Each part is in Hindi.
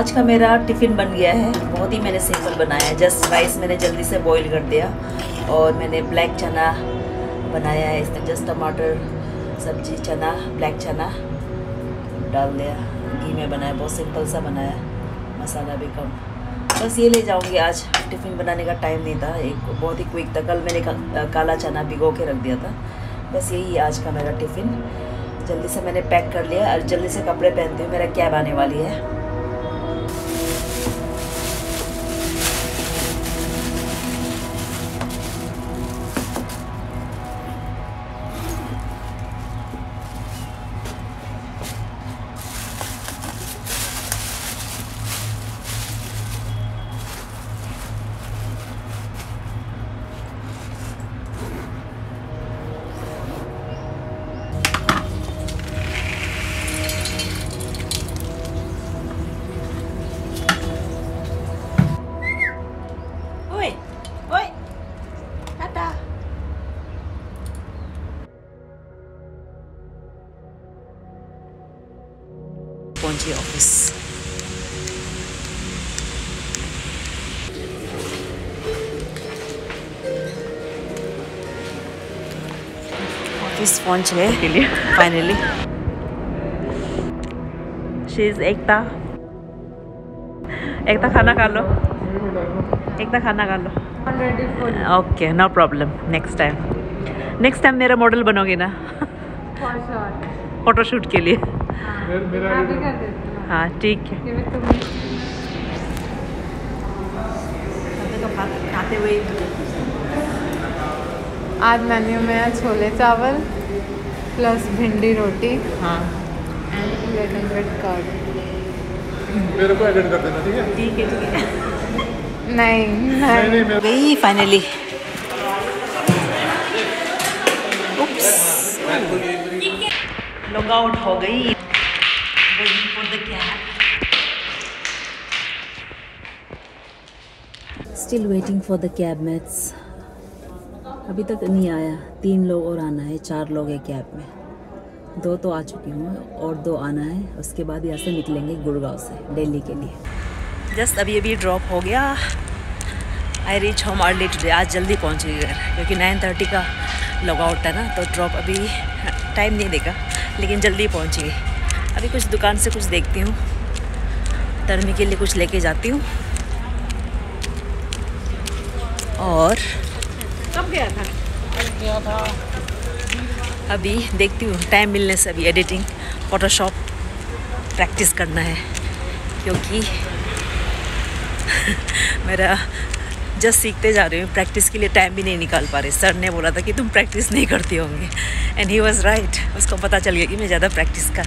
आज का मेरा टिफ़िन बन गया है। बहुत ही मैंने सिंपल बनाया है। जस्ट राइस मैंने जल्दी से बॉईल कर दिया और मैंने ब्लैक चना बनाया है। इसमें जस्ट टमाटर सब्ज़ी चना ब्लैक चना डाल दिया। घी में बनाया बहुत सिंपल सा बनाया। मसाला भी कम। बस ये ले जाऊँगी आज। टिफ़िन बनाने का टाइम नहीं था। एक बहुत ही क्विक था। कल मैंने का, काला चना भिगो के रख दिया था। बस यही आज का मेरा टिफ़िन। जल्दी से मैंने पैक कर लिया और जल्दी से कपड़े पहनती हूँ। मेरा कैब आने वाली है। ऑफ़िस पहुँच गए। Finally she is Ekta. Ekta खाना खा लो। एकता खाना खा लो। Okay no problem next time next time मेरा मॉडल बनोगे ना? फोटोशूट के लिए। हाँ ठीक है। खाते हुए आज मेन्यू में है छोले चावल प्लस भिंडी रोटी हाँ। एंड रेड हंड्रेड कार्ड मेरे को एडिट कर देना ठीक है? ठीक है ठीक है। नहीं नहीं नहीं फाइनली लॉग आउट हो गई. Still waiting for the cab mates. अभी तक नहीं आया। तीन लोग और आना है, चार लोग हैं कैब में। दो तो आ चुकी हूँ और दो आना है। उसके बाद यहाँ से निकलेंगे गुड़गांव से, दिल्ली के लिए। जस्ट अभी अभी ड्रॉप हो गया। I reach home early today आज जल्दी पहुँच घर क्योंकि नाइन थर्टी का लॉग आउट है ना तो ड्रॉप अभी टाइम नहीं देगा, लेकिन जल्दी पहुँच। गई अभी कुछ दुकान से कुछ देखती हूँ। तरमी के लिए कुछ लेके जाती हूँ। और कब गया था? गया था। अभी देखती हूँ टाइम मिलने से अभी एडिटिंग फोटोशॉप प्रैक्टिस करना है क्योंकि मेरा जस्ट सीखते जा रही हूँ प्रैक्टिस के लिए टाइम भी नहीं निकाल पा रही। सर ने बोला था कि तुम प्रैक्टिस नहीं करती होंगे। एंड ही वॉज़ राइट उसको पता चल गया कि मैं ज़्यादा प्रैक्टिस का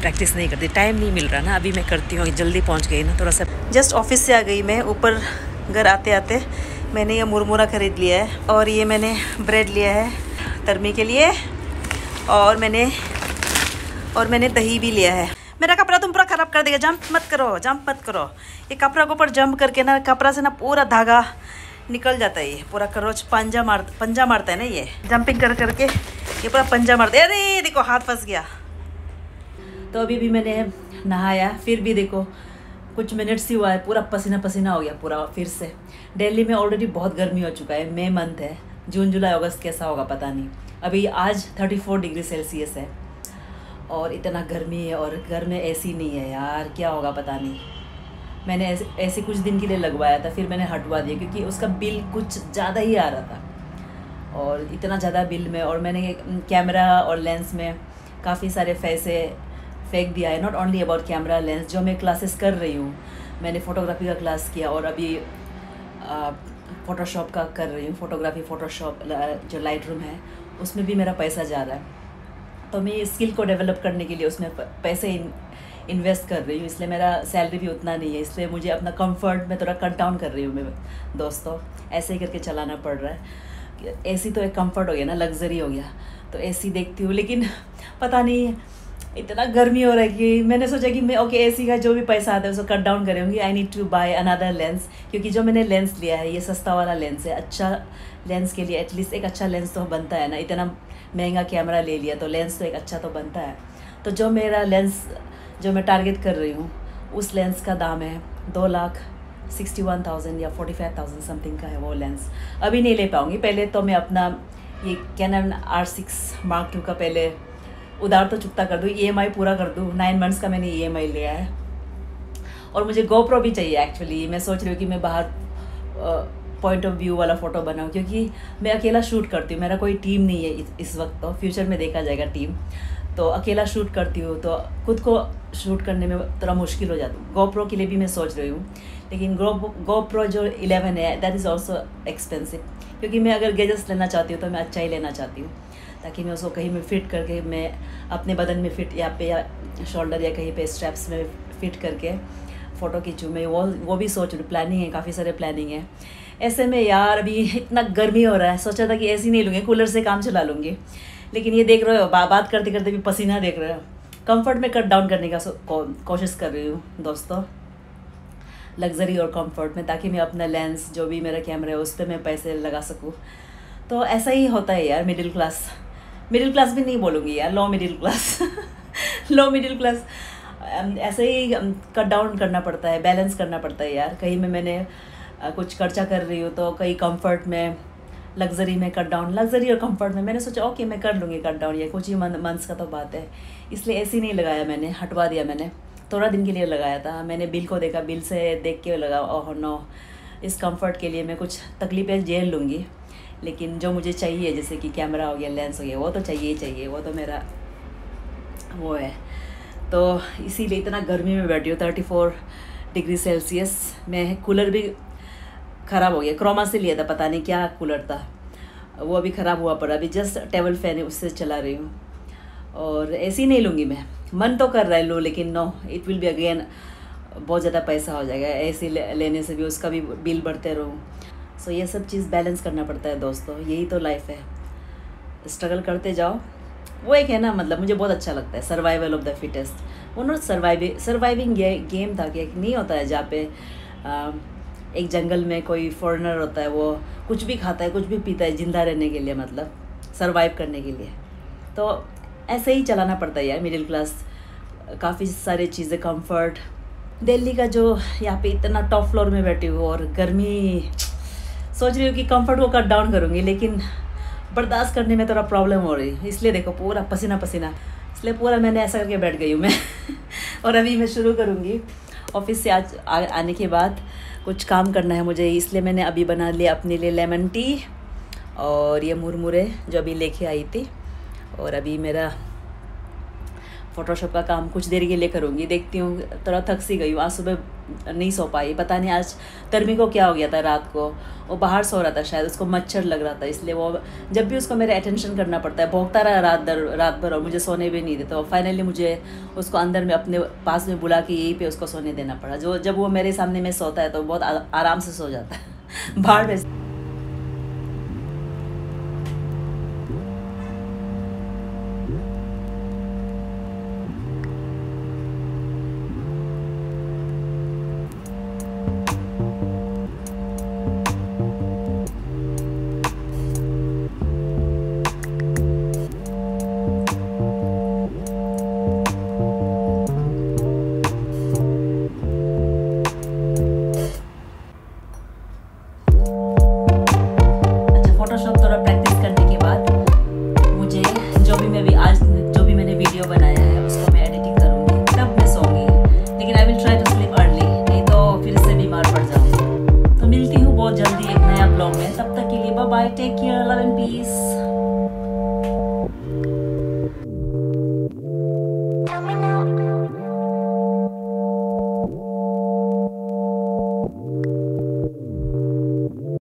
प्रैक्टिस नहीं करती। टाइम नहीं मिल रहा ना अभी मैं करती हूँ जल्दी पहुँच गई ना थोड़ा सा। जस्ट ऑफ़िस से आ गई मैं ऊपर घर आते आते मैंने ये मुरमुरा ख़रीद लिया है और ये मैंने ब्रेड लिया है तरमी के लिए और मैंने और मैंने दही भी लिया है। मेरा कपड़ा तुम पूरा ख़राब कर देगा, जंप मत करो, जंप मत करो। ये कपड़ा के ऊपर जंप करके ना, कपड़ा से ना पूरा धागा निकल जाता है ये, पूरा करोच पंजा मार, पंजा मारता है ना ये। जंपिंग कर, करके ये पूरा पंजा मारता है। अरे, देखो, हाथ फंस गया। तो अभी भी मैंने नहाया, फिर भी देखो कुछ मिनट्स ही हुआ है, पूरा पसीना पसीना हो गया पूरा फिर से। दिल्ली में ऑलरेडी बहुत गर्मी हो चुका है, मई मंथ है, जून, जुलाई, अगस्त कैसा होगा पता नहीं। अभी आज 34 डिग्री सेल्सियस है और इतना गर्मी है और घर में एसी नहीं है यार, क्या होगा पता नहीं। मैंने ऐसे ऐसे कुछ दिन के लिए लगवाया था, फिर मैंने हटवा दिया क्योंकि उसका बिल कुछ ज़्यादा ही आ रहा था। और इतना ज़्यादा बिल में और मैंने कैमरा और लेंस में काफ़ी सारे पैसे फेंक दिया है। Not only about camera lens जो मैं क्लासेस कर रही हूँ मैंने फ़ोटोग्राफी का क्लास किया और अभी फ़ोटोशॉप का कर रही हूँ। फ़ोटोग्राफी फ़ोटोशॉप जो लाइट रूम है उसमें भी मेरा पैसा जा रहा है। तो मैं स्किल को डेवलप करने के लिए उसमें पैसे इन, इन्वेस्ट कर रही हूँ। इसलिए मेरा सैलरी भी उतना नहीं है। इसलिए मुझे अपना कंफर्ट में थोड़ा कट डाउन कर रही हूँ मैं दोस्तों। ऐसे ही करके चलाना पड़ रहा है। एसी तो एक कंफर्ट हो गया ना लग्जरी हो गया। तो एसी देखती हूँ लेकिन पता नहीं इतना गर्मी हो रहा है। कि मैंने सोचा कि मैं ओके एसी का जो भी पैसा आता है, उसको कट डाउन करूँगी। I need to buy another lens क्योंकि जो मैंने लेंस लिया है, ये सस्ता वाला लेंस है। अच्छा लेंस के लिए एटलीस्ट एक अच्छा लेंस तो बनता है ना। इतना महँगा कैमरा ले लिया तो लेंस तो एक अच्छा तो बनता है। तो जो मेरा लेंस जो मैं टारगेट कर रही हूँ, उस लेंस का दाम है दो लाख सिक्सटी वन थाउज़ेंड या फोर्टी फाइव थाउज़ेंड समथिंग का है वो लेंस अभी नहीं ले पाऊँगी। पहले तो मैं अपना ये Canon R six mark two का पहले उधार तो चुकता कर दूँ ई पूरा कर दूँ। नाइन मंथ्स का मैंने ईएमआई लिया है। और मुझे गोप्रो भी चाहिए एक्चुअली मैं सोच रही हूँ कि मैं बाहर पॉइंट ऑफ़ व्यू वाला फ़ोटो बनाऊँ, क्योंकि मैं अकेला शूट करती हूँ। मेरा कोई टीम नहीं है इस वक्त तो फ्यूचर में देखा जाएगा टीम तो अकेला शूट करती हूँ तो खुद को शूट करने में थोड़ा मुश्किल हो जाता है। गोप्रो के लिए भी मैं सोच रही हूँ। लेकिन गोप्रो जो इलेवन है दैट इज़ ऑल्सो एक्सपेंसिव क्योंकि मैं अगर गेजेस लेना चाहती हूँ तो मैं अच्छा ही लेना चाहती हूँ। ताकि मैं उसको कहीं में फ़िट करके मैं अपने बदन में फिट या पे या शोल्डर या कहीं पे स्ट्रैप्स में फ़िट करके फ़ोटो खींचूँ। मैं वो वो भी सोच रही प्लानिंग है काफ़ी सारे प्लानिंग है। ऐसे में यार अभी इतना गर्मी हो रहा है। सोचा था कि ऐसी नहीं लूँगी कूलर से काम चला लूँगी। लेकिन ये देख रहे हो बा, बात करते करते भी पसीना देख रहे हो। कंफर्ट में कट डाउन करने का कोशिश कर रही हूँ दोस्तों। लग्जरी और कंफर्ट में ताकि मैं अपना लेंस जो भी मेरा कैमरा है उस पर मैं पैसे लगा सकूँ। तो ऐसा ही होता है यार मिडिल क्लास मिडिल क्लास भी नहीं बोलूँगी यार low middle class low middle class ऐसे ही कट डाउन करना पड़ता है बैलेंस करना पड़ता है यार. कहीं में मैंने कुछ खर्चा कर रही हूँ तो कहीं कंफर्ट में लग्जरी में कट डाउन लग्जरी और कंफर्ट में मैंने सोचा ओके मैं कर लूँगी कट डाउन ये कुछ ही मंथ्स का तो बात है. इसलिए ऐसे ही नहीं लगाया मैंने, हटवा दिया मैंने. थोड़ा दिन के लिए लगाया था. मैंने बिल को देखा, बिल से देख के लगा ओह नो इस कंफर्ट के लिए मैं कुछ तकलीफ़ें झेल लूँगी. लेकिन जो मुझे चाहिए जैसे कि कैमरा हो गया लेंस हो गया वो तो चाहिए चाहिए वो तो मेरा वो है। तो इसीलिए इतना गर्मी में बैठी हूँ थर्टी फोर डिग्री सेल्सियस मैं कूलर भी ख़राब हो गया क्रोमा से लिया था पता नहीं क्या कूलर था। वो अभी ख़राब हुआ पड़ा अभी जस्ट टेबल फ़ैन है उससे चला रही हूँ। और ऐसी नहीं लूँगी मैं। मन तो कर रहा है लूँ लेकिन no it will be again बहुत ज़्यादा पैसा हो जाएगा। ऐसे ले, लेने से भी उसका भी बिल बढ़ते रहूँ। सो ये सब चीज़ बैलेंस करना पड़ता है दोस्तों। यही तो लाइफ है। स्ट्रगल करते जाओ। वो एक है ना मतलब मुझे बहुत अच्छा लगता है। सर्वाइवल ऑफ़ द फिटेस्ट वो नॉट सर्वाइविंग सर्वाइविंग गेम था कि एक नहीं होता है जहाँ पे एक जंगल में कोई फॉरेनर होता है, वो कुछ भी खाता है, कुछ भी पीता है, ज़िंदा रहने के लिए मतलब सर्वाइव करने के लिए। तो ऐसे ही चलाना पड़ता है यार मिडिल क्लास काफ़ी सारी चीज़ें कंफर्ट दिल्ली का जो यहाँ पे इतना टॉप फ्लोर में बैठी हूँ और गर्मी सोच रही हूँ कि कंफर्ट को कट डाउन करूँगी लेकिन बर्दाश्त करने में थोड़ा प्रॉब्लम हो रही है। इसलिए देखो पूरा पसीना पसीना। इसलिए पूरा मैंने ऐसा करके बैठ गई हूँ मैं। और अभी मैं शुरू करूँगी ऑफ़िस से आज आ, आने के बाद। कुछ काम करना है मुझे इसलिए मैंने अभी बना लिया अपने लिए लेमन टी और ये मुरमुरे जो अभी लेके आई थी। और अभी मेरा फ़ोटोशॉप का काम कुछ देर के लिए करूँगी। देखती हूँ, थोड़ा थक सी गई हूँ। आज सुबह नहीं सो पाई। पता नहीं आज तरमी को क्या हो गया था रात को। वो बाहर सो रहा था शायद, उसको मच्छर लग रहा था, इसलिए वो जब भी उसको मेरा अटेंशन करना पड़ता है भोगता रहा रात दर, रात भर और मुझे सोने भी नहीं देता। तो फाइनली मुझे उसको अंदर में, अपने पास में बुला के यहीं पर उसको सोने देना पड़ा। जो, जब वो मेरे सामने में सोता है तो बहुत आराम से सो जाता है। बाहर में